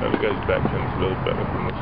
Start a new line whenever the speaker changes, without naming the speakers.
Now the guy's back end is a little better than this.